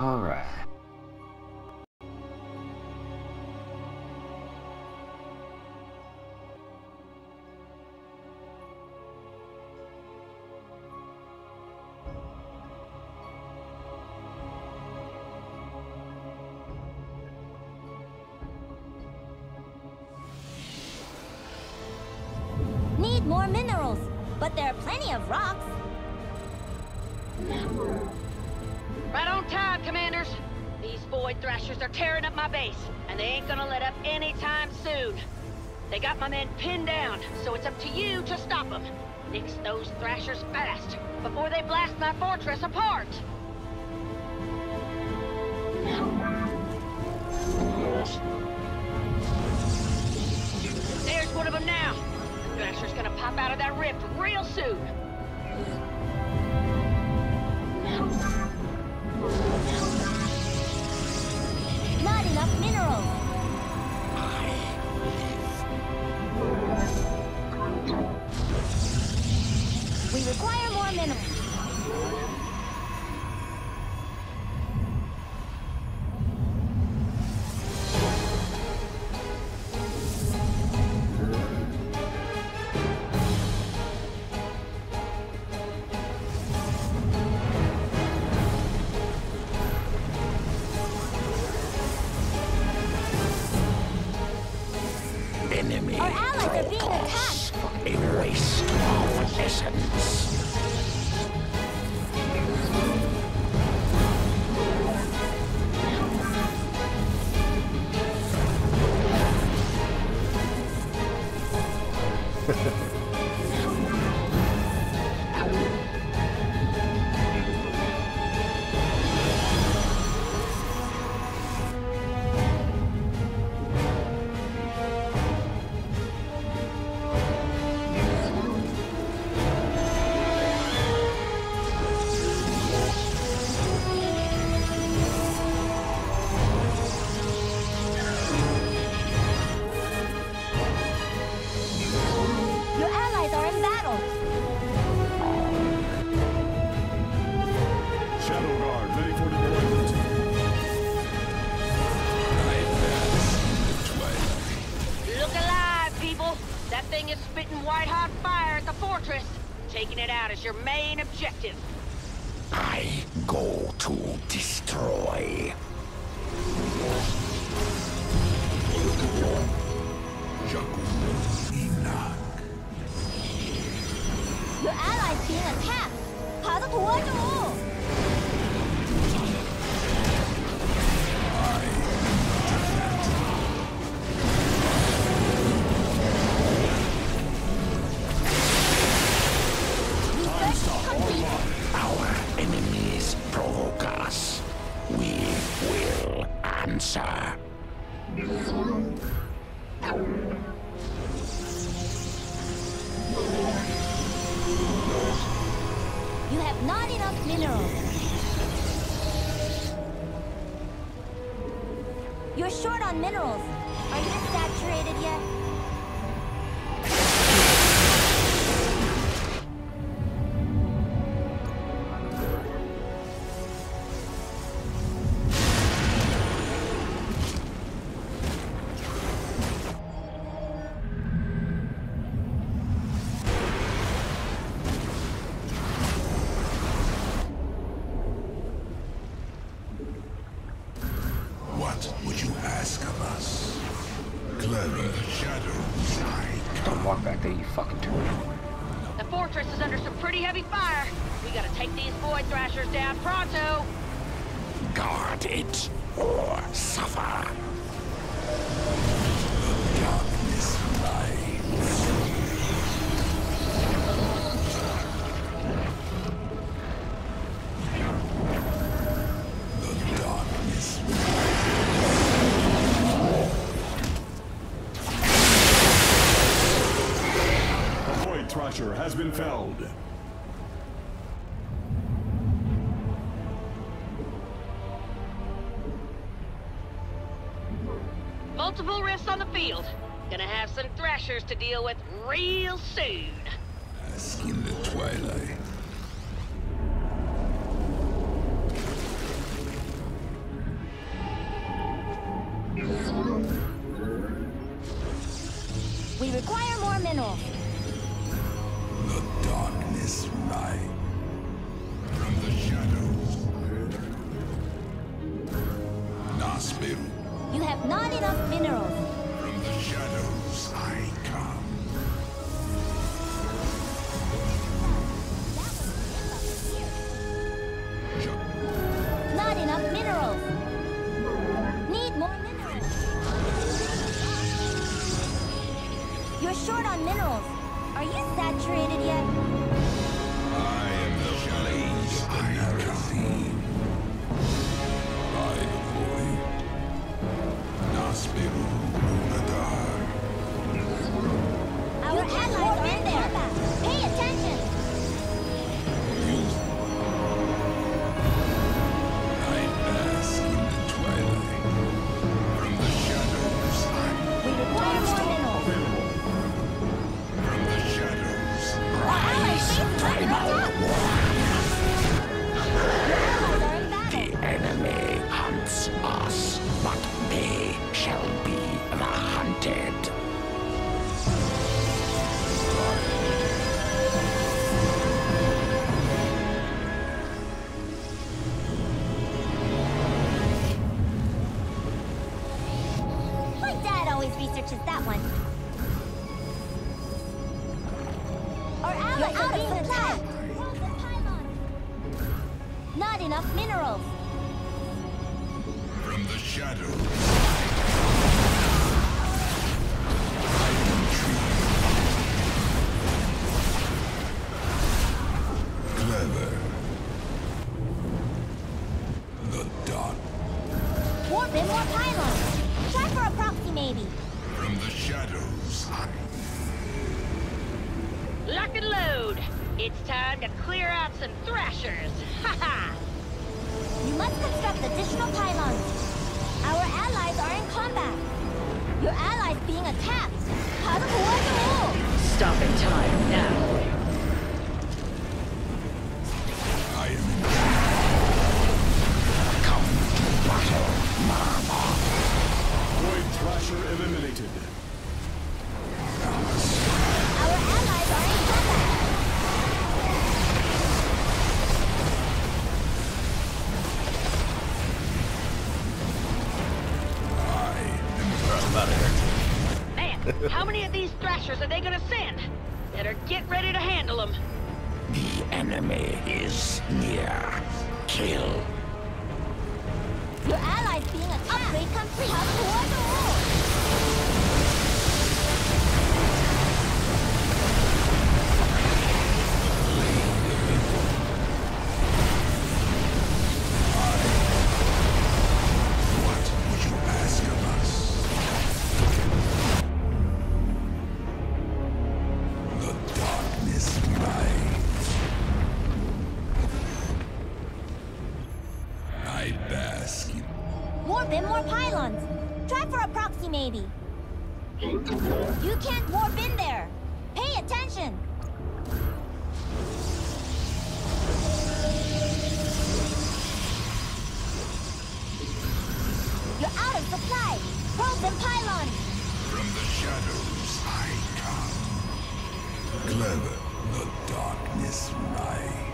Alright. Need more minerals, but there are plenty of rocks. Right on time, Commanders. These Void Thrashers are tearing up my base, and they ain't gonna let up anytime soon. They got my men pinned down, so it's up to you to stop them. Nix those Thrashers fast, before they blast my fortress apart. There's one of them now. The Thrasher's gonna pop out of that rift real soon. Not enough minerals. We require more minerals. Taking it out is your main objective. I go to destroy. Your allies being attacked! 爬得多重！You're short on minerals. Are you saturated yet? What would you ask of us? Clever shadow side. Don't walk back there, you fucking turd. The fortress is under some pretty heavy fire. We gotta take these Void Thrashers down pronto. Guard it or suffer. Been felled. Multiple rifts on the field. Gonna have some Thrashers to deal with real soon. Nasbiru enough minerals. From the shadows. Clever. The dot Warp in more pylons. Try for a proxy maybe. from the shadows. I Lock and load. It's time to clear out some thrashers. Ha ha! You must construct additional pylons. Our allies are in combat. Your allies being attacked. Stop in time now. Void Thrasher eliminated. how many of these thrashers are they gonna send? Better get ready to handle them. The enemy is near. Kill. Your allies being attacked. Upgrade complete. Warp in more pylons. Try for a proxy maybe. You can't warp in there. Pay attention. You're out of supply. Frozen pylons. From the shadows I come. Clever, the darkness rides.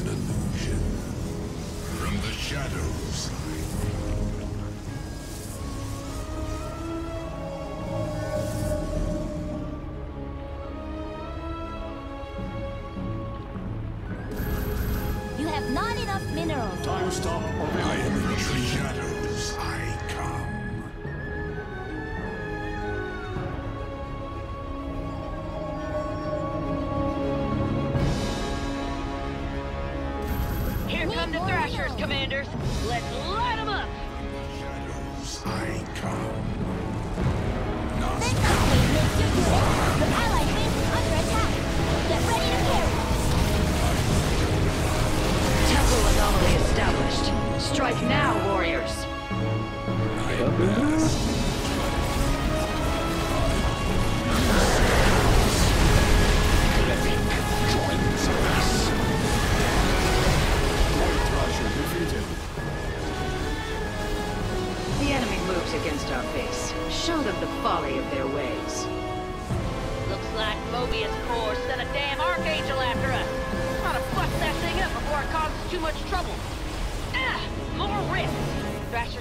An illusion. From the shadows. Let's light 'em up! Shadows, I come. This upgrade makes your unit, your allied base is under attack. Get ready to parry. Temporal anomaly established. Strike now, warriors. Joins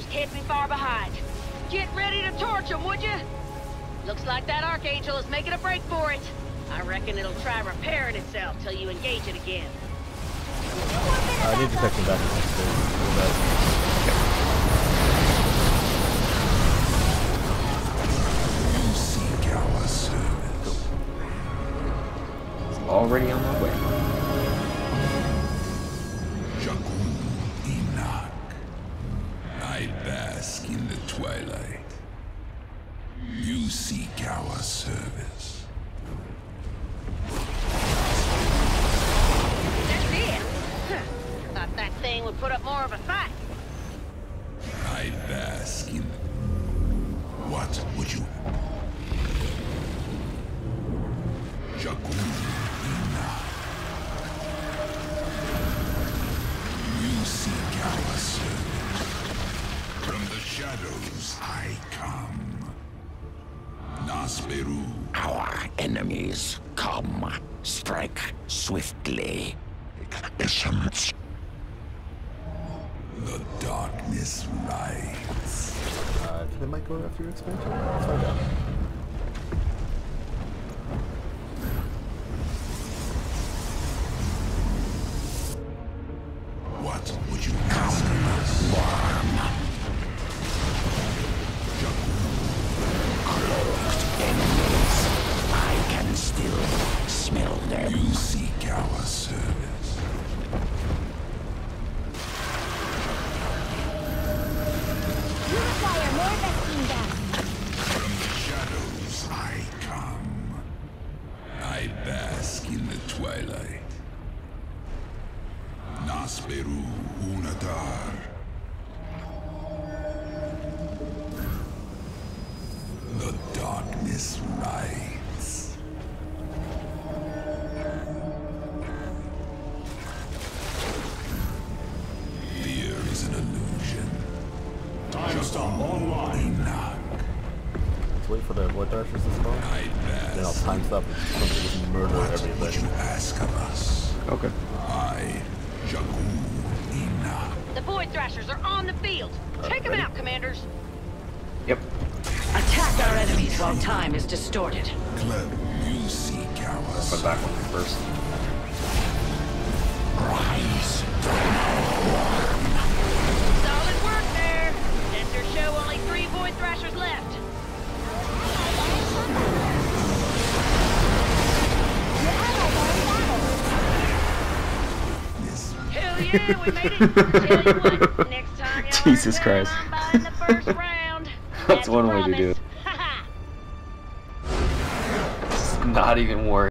Thrashers can't be far behind. Get ready to torch 'em, would you? Looks like that Archangel is making a break for it. I reckon it'll try repairing itself till you engage it again. I need to check them back in next phase. Real bad. You seek our service. Already on my way. Twilight. You seek our service. Nasperu. Our enemies come. Strike swiftly. Essence. The darkness rides. Uh, I think they go after your expansion. Let's find out. Time stop online. Enoch. Let's wait for the Void Thrashers to spawn. I bask. Then I'll time stop and just murder What would you everything. ask of us? Okay. I, Jakun Enoch. The Void Thrashers are on the field. Take them ready? out, commanders. Yep. Attack our enemies while time is distorted. Clem, you seek our Put that one first. Rise. Jesus Christ. down by in the first round. That's one way to do it. Not even worry.